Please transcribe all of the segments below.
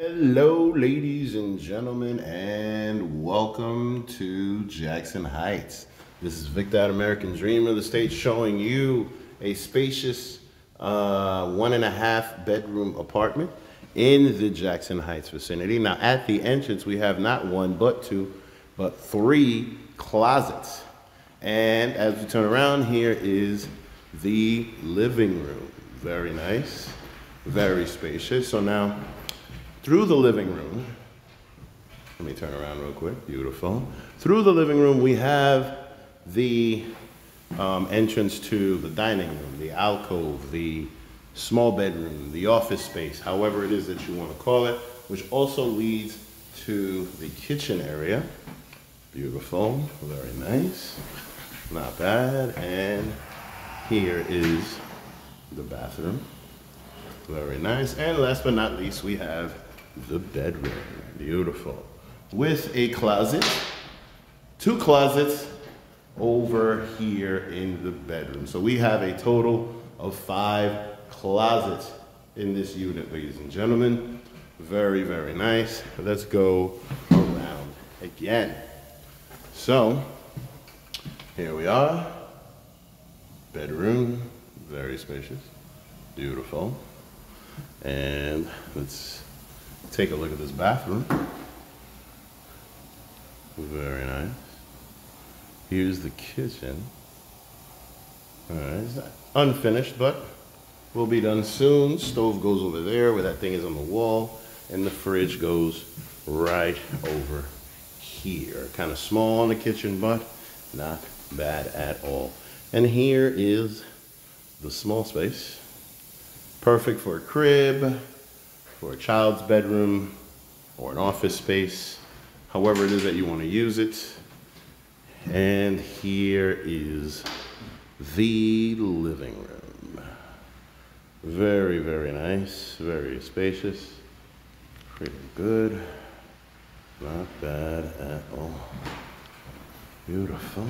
Hello, ladies and gentlemen, and welcome to Jackson Heights. This is Victor, at American Dream Real Estate, showing you a spacious uh, one and a half bedroom apartment in the Jackson Heights vicinity. Now, at the entrance, we have not one, but two, but three closets. And as we turn around, here is the living room. Very nice, very spacious. So now, through the living room, let me turn around real quick, beautiful. Through the living room, we have the um, entrance to the dining room, the alcove, the small bedroom, the office space, however it is that you want to call it, which also leads to the kitchen area. Beautiful, very nice, not bad. And here is the bathroom, very nice. And last but not least, we have the bedroom, beautiful. With a closet, two closets over here in the bedroom. So we have a total of five closets in this unit, ladies and gentlemen. Very, very nice. Let's go around again. So, here we are. Bedroom, very spacious, beautiful. And let's take a look at this bathroom. Very nice. Here's the kitchen. All right, it's unfinished, but will be done soon. Stove goes over there where that thing is on the wall, and the fridge goes right over here. Kind of small in the kitchen, but not bad at all. And here is the small space. Perfect for a crib, for a child's bedroom, or an office space, however it is that you want to use it. And here is the living room. Very, very nice, very spacious, pretty good, not bad at all. Beautiful.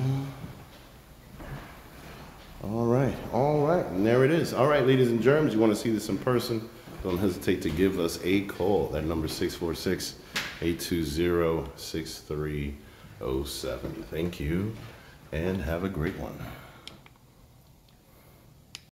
All right, all right, and there it is. All right, ladies and germs, you want to see this in person? Don't hesitate to give us a call. That number 646 820 6307. Thank you, and have a great one.